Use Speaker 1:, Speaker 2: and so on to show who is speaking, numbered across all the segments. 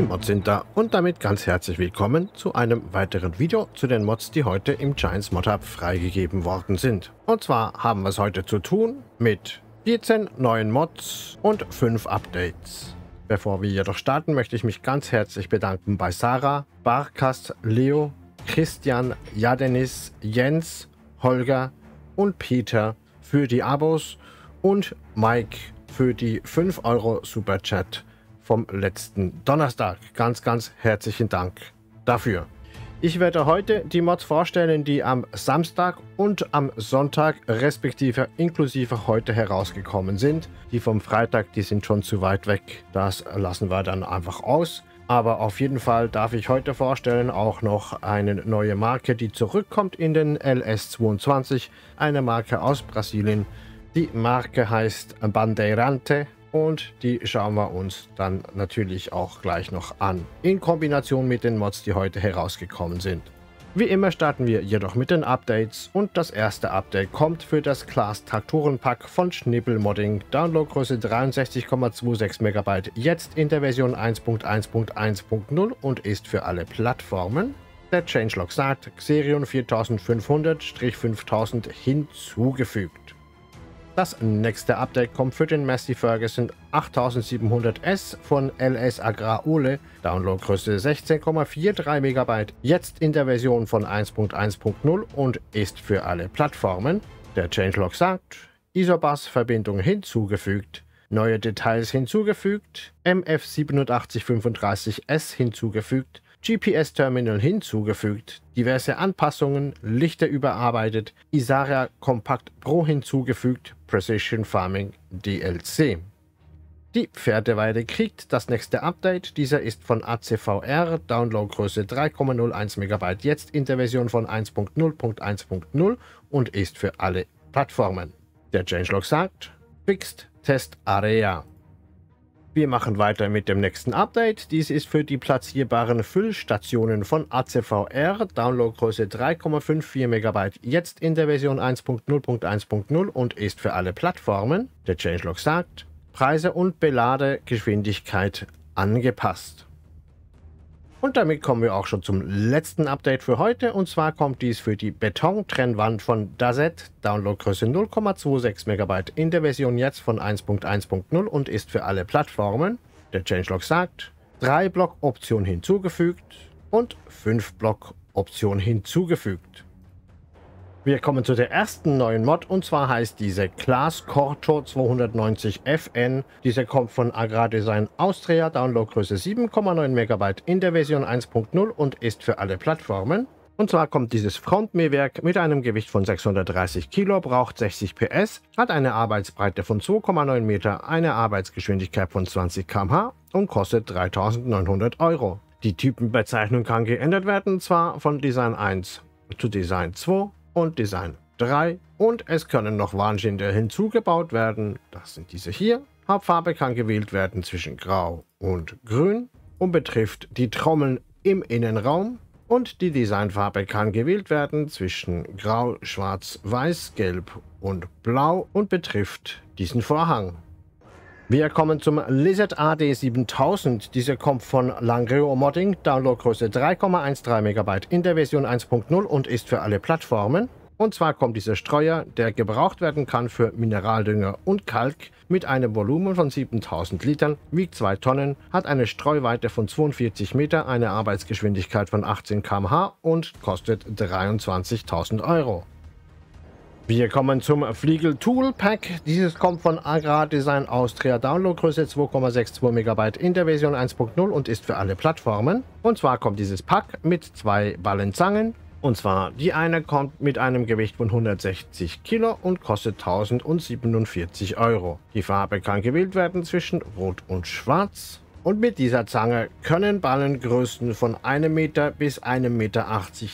Speaker 1: Die Mods sind da und damit ganz herzlich willkommen zu einem weiteren Video zu den Mods, die heute im Giants Mod Hub freigegeben worden sind. Und zwar haben wir es heute zu tun mit 14 neuen Mods und 5 Updates. Bevor wir jedoch starten, möchte ich mich ganz herzlich bedanken bei Sarah, Barkas, Leo, Christian, Jadenis, Jens, Holger und Peter für die Abos und Mike für die 5 Euro Superchat vom letzten Donnerstag. Ganz, ganz herzlichen Dank dafür. Ich werde heute die Mods vorstellen, die am Samstag und am Sonntag respektive inklusive heute herausgekommen sind. Die vom Freitag, die sind schon zu weit weg. Das lassen wir dann einfach aus. Aber auf jeden Fall darf ich heute vorstellen auch noch eine neue Marke, die zurückkommt in den LS22. Eine Marke aus Brasilien. Die Marke heißt Bandeirante und die schauen wir uns dann natürlich auch gleich noch an. In Kombination mit den Mods, die heute herausgekommen sind. Wie immer starten wir jedoch mit den Updates und das erste Update kommt für das Class Traktorenpack von Schnippel Modding, Downloadgröße 63,26 MB, jetzt in der Version 1.1.1.0 und ist für alle Plattformen. Der Changelog sagt Xerion 4500-5000 hinzugefügt. Das nächste Update kommt für den Massey Ferguson. 8700S von LS Agrar Ole, Downloadgröße 16,43 MB, jetzt in der Version von 1.1.0 und ist für alle Plattformen. Der Changelog sagt, Isobus-Verbindung hinzugefügt, neue Details hinzugefügt, MF8735S hinzugefügt, GPS-Terminal hinzugefügt, diverse Anpassungen, Lichter überarbeitet, Isaria Compact Pro hinzugefügt, Precision Farming DLC. Die Pferdeweide kriegt das nächste Update. Dieser ist von ACVR, Downloadgröße 3,01 MB, jetzt in der Version von 1.0.1.0 und ist für alle Plattformen. Der Changelog sagt, Fixed Test Area. Wir machen weiter mit dem nächsten Update. Dies ist für die platzierbaren Füllstationen von ACVR, Downloadgröße 3,54 MB, jetzt in der Version 1.0.1.0 und ist für alle Plattformen. Der Changelog sagt, Preise und Beladegeschwindigkeit angepasst. Und damit kommen wir auch schon zum letzten Update für heute. Und zwar kommt dies für die Betontrennwand von Dazet, Downloadgröße 0,26 MB in der Version jetzt von 1.1.0 und ist für alle Plattformen. Der Changelog sagt, 3 Block Option hinzugefügt und 5 Block Option hinzugefügt. Wir kommen zu der ersten neuen Mod und zwar heißt diese Class Corto 290 FN. Diese kommt von Agrardesign Austria, Downloadgröße 7,9 MB in der Version 1.0 und ist für alle Plattformen. Und zwar kommt dieses Frontmähwerk mit einem Gewicht von 630 Kilo, braucht 60 PS, hat eine Arbeitsbreite von 2,9 Meter, eine Arbeitsgeschwindigkeit von 20 km/h und kostet 3900 Euro. Die Typenbezeichnung kann geändert werden, zwar von Design 1 zu Design 2 und Design 3 und es können noch Warnschilder hinzugebaut werden. Das sind diese hier. Hauptfarbe kann gewählt werden zwischen Grau und Grün und betrifft die Trommeln im Innenraum. Und die Designfarbe kann gewählt werden zwischen Grau, Schwarz, Weiß, Gelb und Blau und betrifft diesen Vorhang. Wir kommen zum Lizard AD 7000. Dieser kommt von Langreo Modding, Downloadgröße 3,13 MB in der Version 1.0 und ist für alle Plattformen. Und zwar kommt dieser Streuer, der gebraucht werden kann für Mineraldünger und Kalk, mit einem Volumen von 7000 Litern, wiegt 2 Tonnen, hat eine Streuweite von 42 Meter, eine Arbeitsgeschwindigkeit von 18 km/h und kostet 23.000 Euro. Wir kommen zum Fliegel Tool Pack. Dieses kommt von Agrardesign Austria. Downloadgröße 2,62 MB in der Version 1.0 und ist für alle Plattformen. Und zwar kommt dieses Pack mit zwei Ballenzangen. Und zwar die eine kommt mit einem Gewicht von 160 Kilo und kostet 1047 Euro. Die Farbe kann gewählt werden zwischen Rot und Schwarz. Und mit dieser Zange können Ballengrößen von 1 Meter bis 1,80 Meter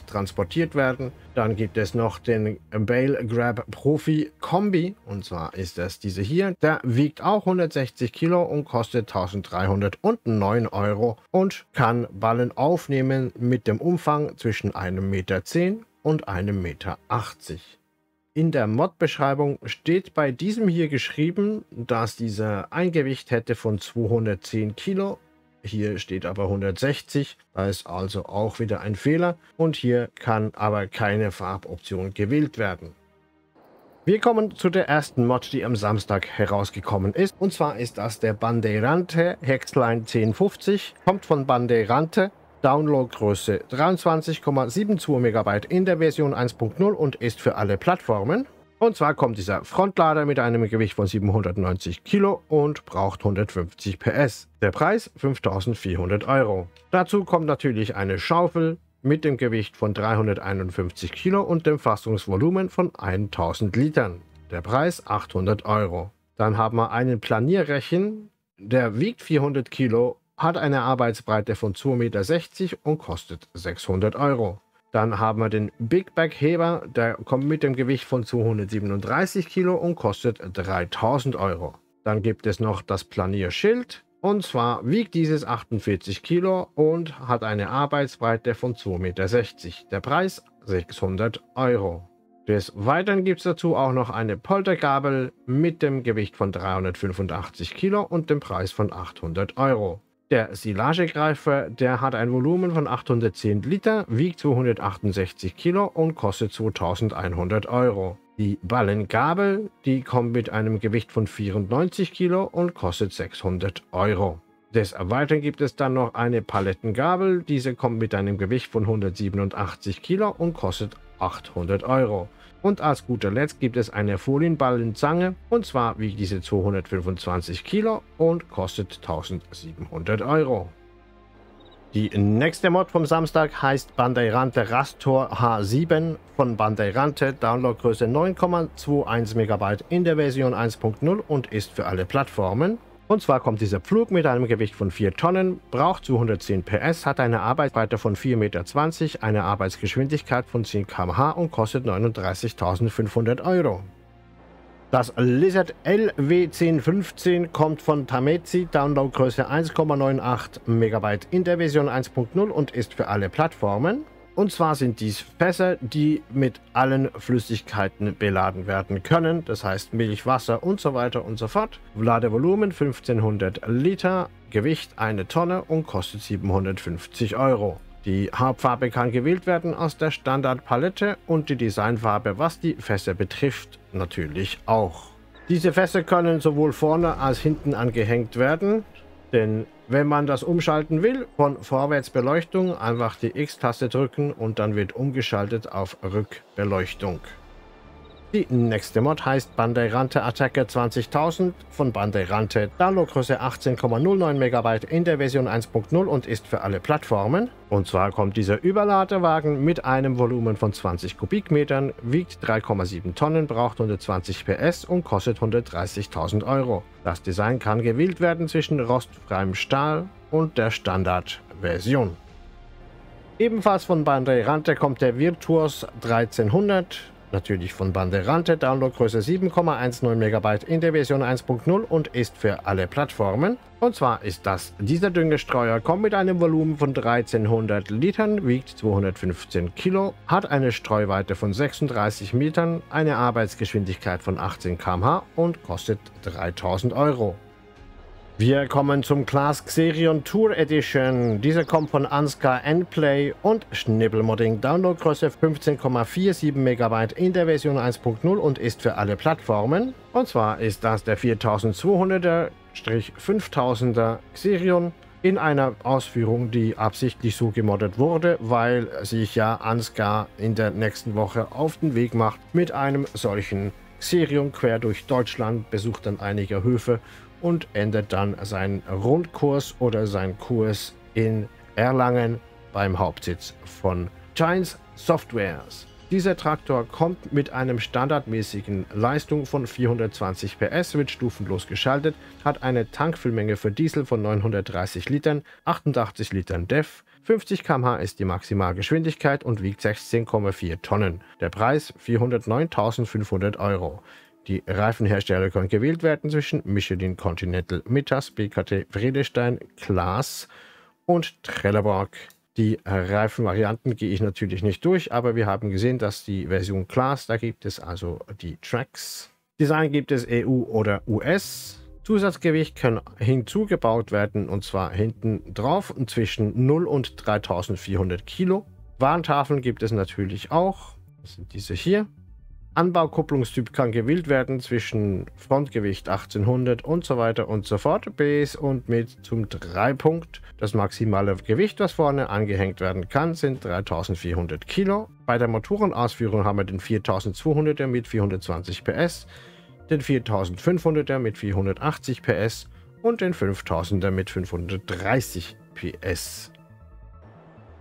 Speaker 1: transportiert werden. Dann gibt es noch den Bale Grab Profi Kombi. Und zwar ist das diese hier. Der wiegt auch 160 Kilo und kostet 1309 Euro und kann Ballen aufnehmen mit dem Umfang zwischen 1,10 Meter und 1,80 Meter. In der Mod-Beschreibung steht bei diesem hier geschrieben, dass dieser ein Gewicht hätte von 210 Kilo. Hier steht aber 160. Da ist also auch wieder ein Fehler. Und hier kann aber keine Farboption gewählt werden. Wir kommen zu der ersten Mod, die am Samstag herausgekommen ist. Und zwar ist das der Bandeirante Hexline 1050. Kommt von Bandeirante. Downloadgröße 23,72 MB in der Version 1.0 und ist für alle Plattformen. Und zwar kommt dieser Frontlader mit einem Gewicht von 790 Kilo und braucht 150 PS. Der Preis 5400 Euro. Dazu kommt natürlich eine Schaufel, mit dem Gewicht von 351 Kilo und dem Fassungsvolumen von 1000 Litern. Der Preis 800 Euro. Dann haben wir einen Planierrechen, der wiegt 400 Kilo, hat eine Arbeitsbreite von 2,60 Meter und kostet 600 Euro. Dann haben wir den Big Bag Heber, der kommt mit dem Gewicht von 237 Kilo und kostet 3000 Euro. Dann gibt es noch das Planierschild, und zwar wiegt dieses 48 Kilo und hat eine Arbeitsbreite von 2,60 Meter. Der Preis 600 Euro. Des Weiteren gibt es dazu auch noch eine Poltergabel mit dem Gewicht von 385 Kilo und dem Preis von 800 Euro. Der Silagegreifer, der hat ein Volumen von 810 Liter, wiegt 268 Kilo und kostet 2100 Euro. Die Ballengabel, die kommt mit einem Gewicht von 94 Kilo und kostet 600 Euro. Des Weiteren gibt es dann noch eine Palettengabel. Diese kommt mit einem Gewicht von 187 Kilo und kostet 800 Euro. Und als guter Letzt gibt es eine Folienballenzange und zwar wiegt diese 225 Kilo und kostet 1700 Euro. Die nächste Mod vom Samstag heißt Bandeirante Rastor H7 von Bandeirante, Downloadgröße 9,21 MB in der Version 1.0 und ist für alle Plattformen. Und zwar kommt dieser Flug mit einem Gewicht von 4 Tonnen, braucht 210 PS, hat eine Arbeitsbreite von 4,20 Meter, eine Arbeitsgeschwindigkeit von 10 km/h und kostet 39.500 Euro. Das Lizard LW1015 kommt von Tamezi, Downloadgröße 1,98 MB in der Version 1.0 und ist für alle Plattformen. Und zwar sind dies Fässer, die mit allen Flüssigkeiten beladen werden können, das heißt Milch, Wasser und so weiter und so fort. Ladevolumen 1500 Liter, Gewicht eine Tonne und kostet 750 Euro. Die Hauptfarbe kann gewählt werden aus der Standardpalette und die Designfarbe, was die Fässer betrifft, natürlich auch. Diese Fässer können sowohl vorne als hinten angehängt werden, denn wenn man das umschalten will, von Vorwärtsbeleuchtung einfach die X-Taste drücken und dann wird umgeschaltet auf Rückbeleuchtung. Die nächste Mod heißt Bandeirante Attacker 20.000 von Bandeirante. Downloadgröße 18,09 MB in der Version 1.0 und ist für alle Plattformen. Und zwar kommt dieser Überladewagen mit einem Volumen von 20 Kubikmetern, wiegt 3,7 Tonnen, braucht 120 PS und kostet 130.000 Euro. Das Design kann gewählt werden zwischen rostfreiem Stahl und der Standardversion. Ebenfalls von Bandeirante kommt der Virtuos 1300 natürlich von Banderante, Downloadgröße 7,19 MB in der Version 1.0 und ist für alle Plattformen. Und zwar ist das, dieser Düngestreuer kommt mit einem Volumen von 1300 Litern, wiegt 215 Kilo, hat eine Streuweite von 36 Metern, eine Arbeitsgeschwindigkeit von 18 km/h und kostet 3000 Euro. Wir kommen zum Class Xerion Tour Edition. Dieser kommt von Ansgar Endplay und Schnibbelmodding. Downloadgröße 15,47 MB in der Version 1.0 und ist für alle Plattformen. Und zwar ist das der 4200er-5000er Xerion in einer Ausführung, die absichtlich so gemoddet wurde, weil sich ja Ansgar in der nächsten Woche auf den Weg macht mit einem solchen Xerion quer durch Deutschland, besucht dann einige Höfe und endet dann seinen Rundkurs oder seinen Kurs in Erlangen beim Hauptsitz von Giants Softwares. Dieser Traktor kommt mit einem standardmäßigen Leistung von 420 PS, wird stufenlos geschaltet, hat eine Tankfüllmenge für Diesel von 930 Litern, 88 Litern DEF, 50 km/h ist die Maximalgeschwindigkeit und wiegt 16,4 Tonnen. Der Preis 409.500 Euro. Die Reifenhersteller können gewählt werden zwischen Michelin Continental Mittas, BKT Friedestein, Klaas und Trelleborg. Die Reifenvarianten gehe ich natürlich nicht durch, aber wir haben gesehen, dass die Version Class, da gibt es also die Tracks. Design gibt es EU oder US. Zusatzgewicht kann hinzugebaut werden und zwar hinten drauf zwischen 0 und 3400 Kilo. Warntafeln gibt es natürlich auch. Das sind diese hier. Anbaukupplungstyp kann gewählt werden zwischen Frontgewicht 1800 und so weiter und so fort bis und mit zum Dreipunkt. Das maximale Gewicht, das vorne angehängt werden kann, sind 3400 Kilo. Bei der Motorenausführung haben wir den 4200er mit 420 PS, den 4500er mit 480 PS und den 5000er mit 530 PS.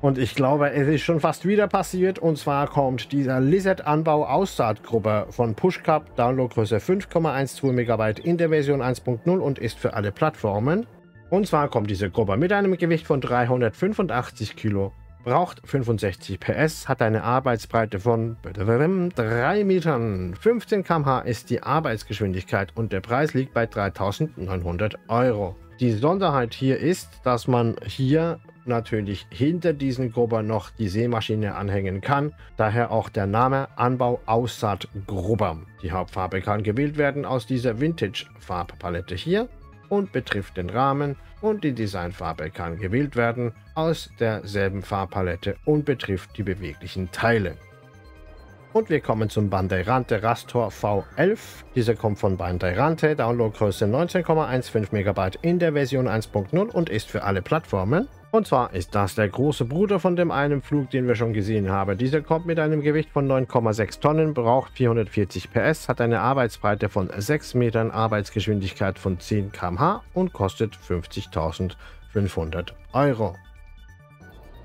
Speaker 1: Und ich glaube, es ist schon fast wieder passiert. Und zwar kommt dieser Lizard-Anbau Aussaatgruppe von PushCup, Downloadgröße 5,12 MB in der Version 1.0 und ist für alle Plattformen. Und zwar kommt diese Gruppe mit einem Gewicht von 385 Kilo, braucht 65 PS, hat eine Arbeitsbreite von 3 Metern. 15 km/h ist die Arbeitsgeschwindigkeit und der Preis liegt bei 3900 Euro. Die Sonderheit hier ist, dass man hier natürlich hinter diesen Grubber noch die Sämaschine anhängen kann. Daher auch der Name Anbau Aussaat Grubber. Die Hauptfarbe kann gewählt werden aus dieser Vintage Farbpalette hier und betrifft den Rahmen und die Designfarbe kann gewählt werden aus derselben Farbpalette und betrifft die beweglichen Teile. Und wir kommen zum Bandeirante Rastor V11. Dieser kommt von Bandeirante, Downloadgröße 19,15 MB in der Version 1.0 und ist für alle Plattformen. Und zwar ist das der große Bruder von dem einen Flug, den wir schon gesehen haben. Dieser kommt mit einem Gewicht von 9,6 Tonnen, braucht 440 PS, hat eine Arbeitsbreite von 6 Metern, Arbeitsgeschwindigkeit von 10 km/h und kostet 50.500 Euro.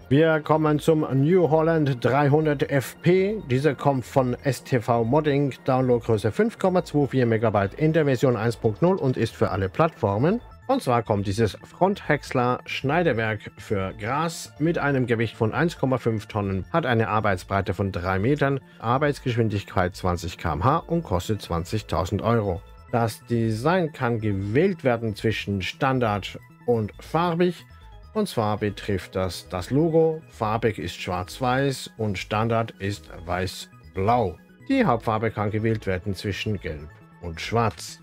Speaker 1: Wir kommen zum New Holland 300 FP. Dieser kommt von STV Modding, Downloadgröße 5,24 MB in der Version 1.0 und ist für alle Plattformen. Und zwar kommt dieses Fronthäcksler Schneidewerk für Gras mit einem Gewicht von 1,5 Tonnen, hat eine Arbeitsbreite von 3 Metern, Arbeitsgeschwindigkeit 20 km/h und kostet 20.000 Euro. Das Design kann gewählt werden zwischen Standard und farbig. Und zwar betrifft das das Logo. Farbig ist schwarz-weiß und Standard ist weiß-blau. Die Hauptfarbe kann gewählt werden zwischen gelb und schwarz.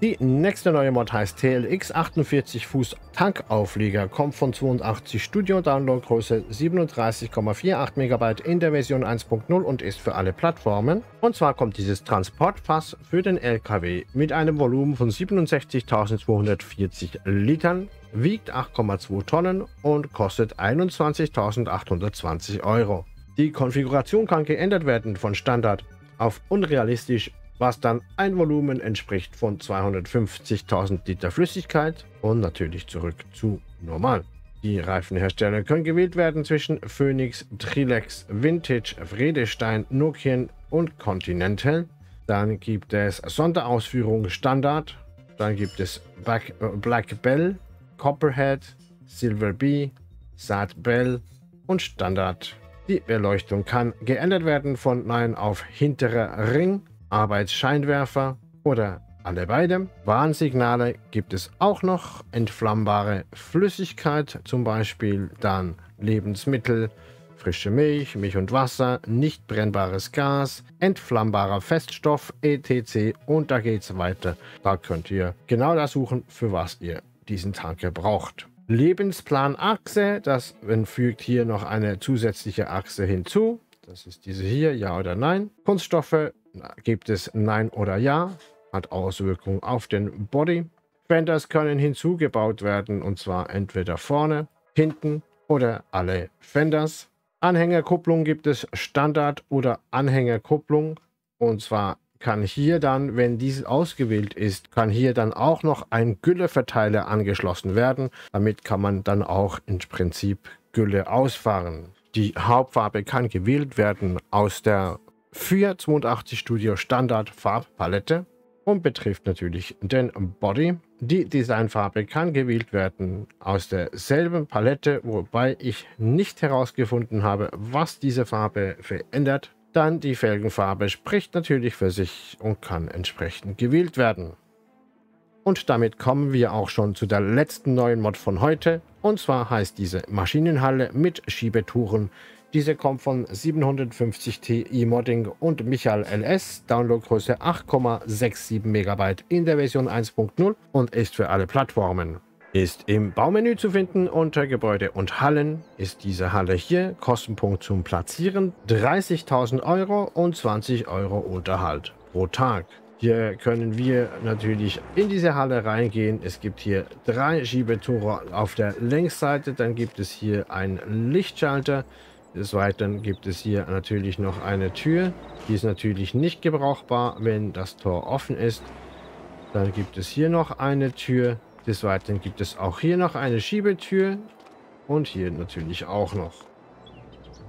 Speaker 1: Die nächste neue Mod heißt TLX 48 Fuß Tankauflieger, kommt von 82 Studio, Downloadgröße 37,48 MB in der Version 1.0 und ist für alle Plattformen. Und zwar kommt dieses Transportfass für den LKW mit einem Volumen von 67.240 Litern, wiegt 8,2 Tonnen und kostet 21.820 Euro. Die Konfiguration kann geändert werden von Standard auf unrealistisch was dann ein Volumen entspricht von 250.000 Liter Flüssigkeit und natürlich zurück zu normal. Die Reifenhersteller können gewählt werden zwischen Phoenix, Trilex, Vintage, Vredestein, Nokian und Continental. Dann gibt es Sonderausführung Standard. Dann gibt es Black, Black Bell, Copperhead, Silver Bee, Sad Bell und Standard. Die Beleuchtung kann geändert werden von Nein auf hinterer Ring Arbeitsscheinwerfer oder alle beide. Warnsignale gibt es auch noch. Entflammbare Flüssigkeit, zum Beispiel dann Lebensmittel, frische Milch, Milch und Wasser, nicht brennbares Gas, entflammbarer Feststoff, etc. Und da geht es weiter. Da könnt ihr genau das suchen, für was ihr diesen Tanker braucht. Lebensplanachse, das fügt hier noch eine zusätzliche Achse hinzu. Das ist diese hier, ja oder nein. Kunststoffe gibt es Nein oder Ja, hat Auswirkungen auf den Body. Fenders können hinzugebaut werden und zwar entweder vorne, hinten oder alle Fenders. Anhängerkupplung gibt es Standard oder Anhängerkupplung und zwar kann hier dann, wenn dies ausgewählt ist, kann hier dann auch noch ein Gülleverteiler angeschlossen werden. Damit kann man dann auch im Prinzip Gülle ausfahren. Die Hauptfarbe kann gewählt werden aus der für 82 Studio Standard Farbpalette und betrifft natürlich den Body. Die Designfarbe kann gewählt werden aus derselben Palette, wobei ich nicht herausgefunden habe, was diese Farbe verändert. Dann die Felgenfarbe spricht natürlich für sich und kann entsprechend gewählt werden. Und damit kommen wir auch schon zu der letzten neuen Mod von heute. Und zwar heißt diese Maschinenhalle mit Schiebetouren Diese kommt von 750 Ti Modding und Michael LS, Downloadgröße 8,67 MB in der Version 1.0 und ist für alle Plattformen. Ist im Baumenü zu finden unter Gebäude und Hallen, ist diese Halle hier, Kostenpunkt zum Platzieren 30.000 Euro und 20 Euro Unterhalt pro Tag. Hier können wir natürlich in diese Halle reingehen. Es gibt hier drei Schiebetore auf der Längsseite. Dann gibt es hier einen Lichtschalter. Des Weiteren gibt es hier natürlich noch eine Tür. Die ist natürlich nicht gebrauchbar, wenn das Tor offen ist. Dann gibt es hier noch eine Tür. Des Weiteren gibt es auch hier noch eine Schiebetür. Und hier natürlich auch noch.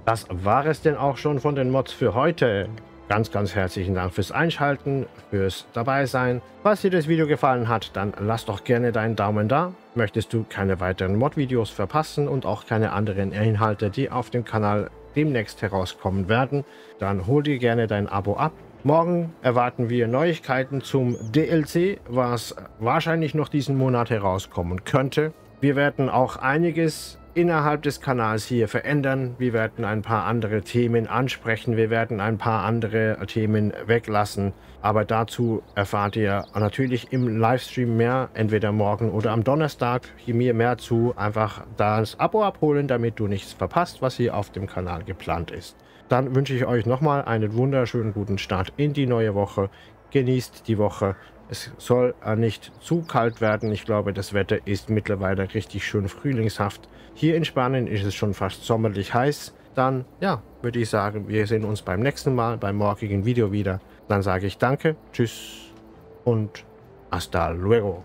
Speaker 1: Das war es denn auch schon von den Mods für heute. Ganz, ganz herzlichen Dank fürs Einschalten, fürs Dabeisein. Falls dir das Video gefallen hat, dann lass doch gerne deinen Daumen da. Möchtest du keine weiteren Mod-Videos verpassen und auch keine anderen Inhalte, die auf dem Kanal demnächst herauskommen werden, dann hol dir gerne dein Abo ab. Morgen erwarten wir Neuigkeiten zum DLC, was wahrscheinlich noch diesen Monat herauskommen könnte. Wir werden auch einiges innerhalb des Kanals hier verändern. Wir werden ein paar andere Themen ansprechen. Wir werden ein paar andere Themen weglassen. Aber dazu erfahrt ihr natürlich im Livestream mehr, entweder morgen oder am Donnerstag. Hier mir mehr zu. Einfach das Abo abholen, damit du nichts verpasst, was hier auf dem Kanal geplant ist. Dann wünsche ich euch nochmal einen wunderschönen guten Start in die neue Woche. Genießt die Woche. Es soll nicht zu kalt werden. Ich glaube, das Wetter ist mittlerweile richtig schön frühlingshaft. Hier in Spanien ist es schon fast sommerlich heiß. Dann, ja, würde ich sagen, wir sehen uns beim nächsten Mal, beim morgigen Video wieder. Dann sage ich danke, tschüss und hasta luego.